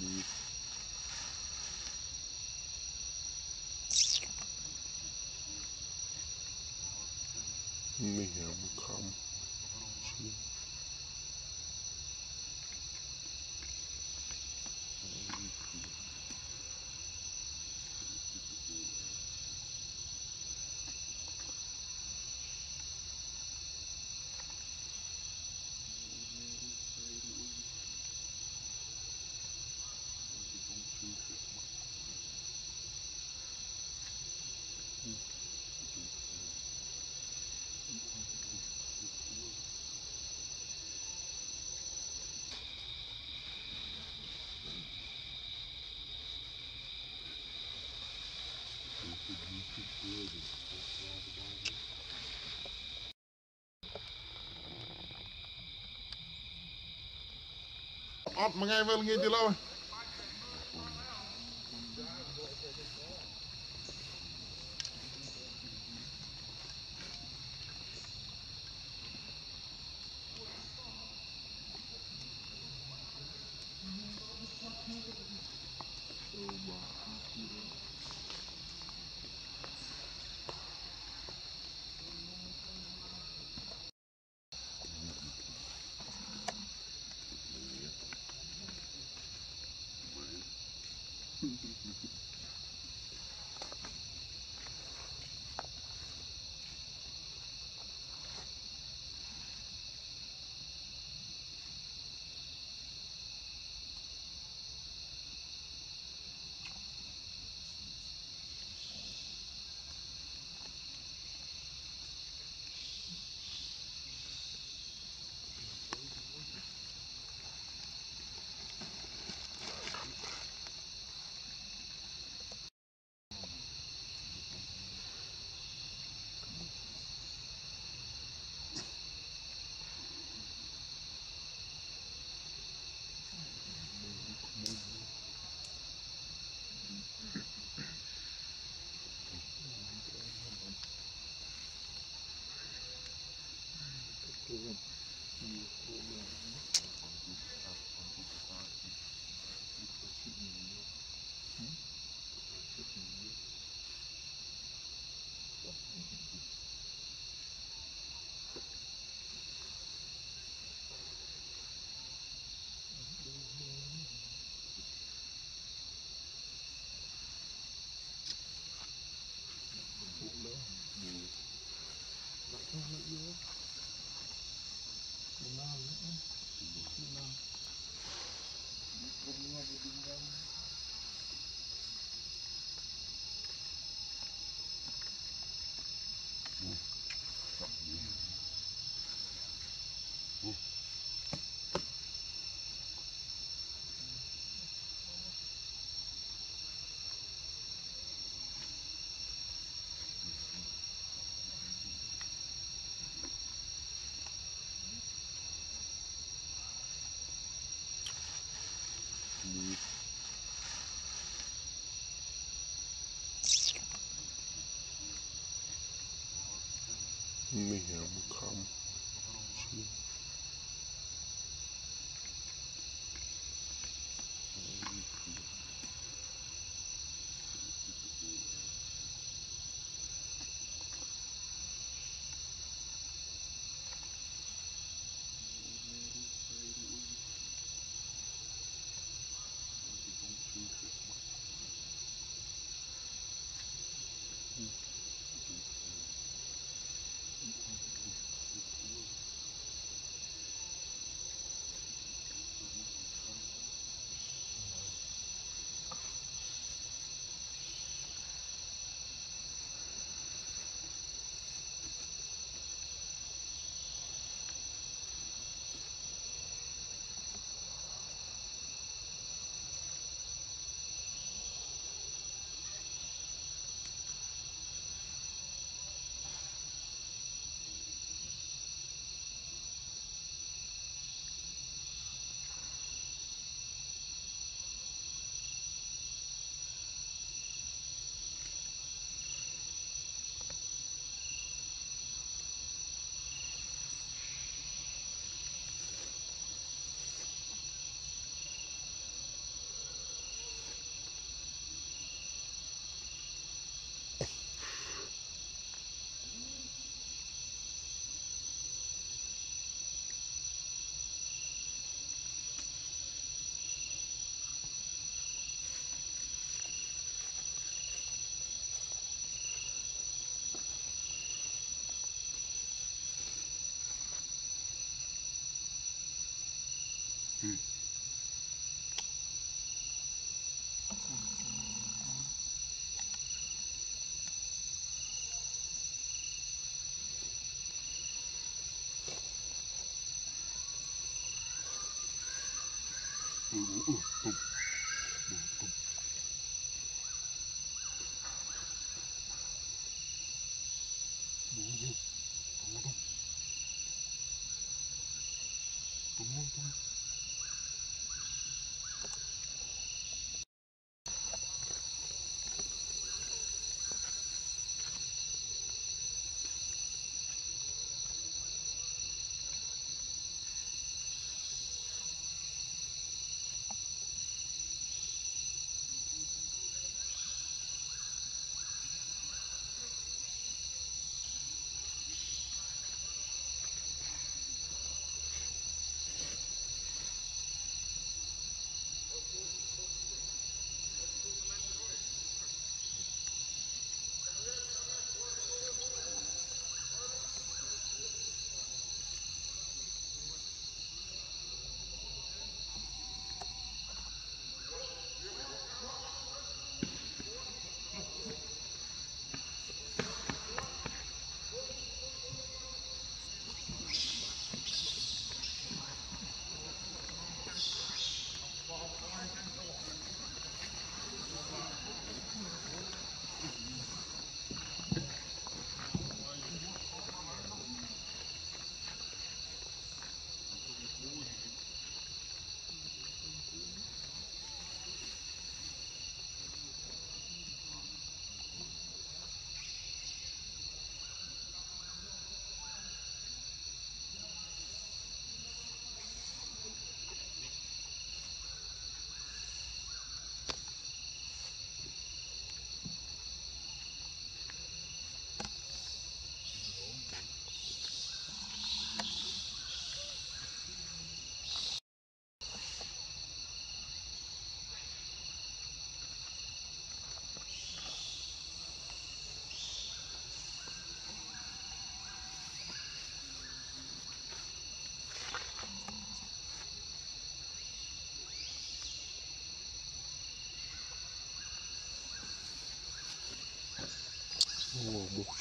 move. Me, I'm come. Op, mga ngayon di dilaw. me. うん、そうですよね。うん。うん。うん。Thank you.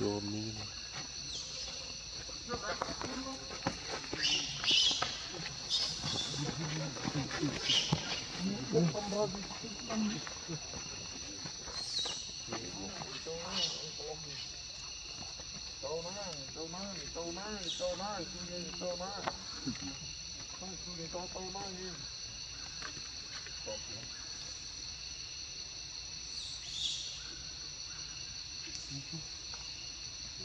chôm như này Thank you.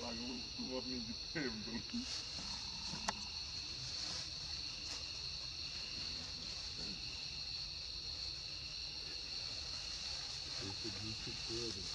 Lago, du var min dipendel. good.